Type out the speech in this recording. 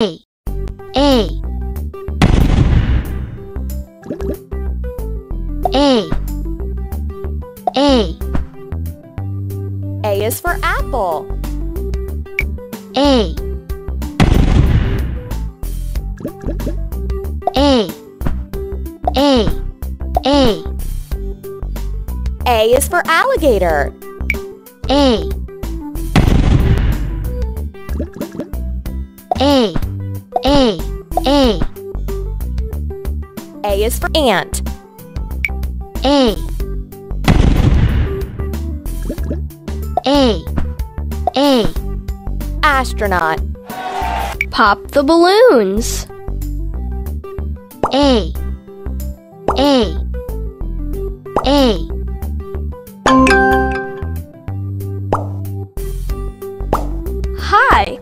A. A. A. A. A is for apple. A. A. A. A. A is for alligator. A a. A. A is for ant. A. A. A. Astronaut. Pop the balloons. A. A. A. Hi.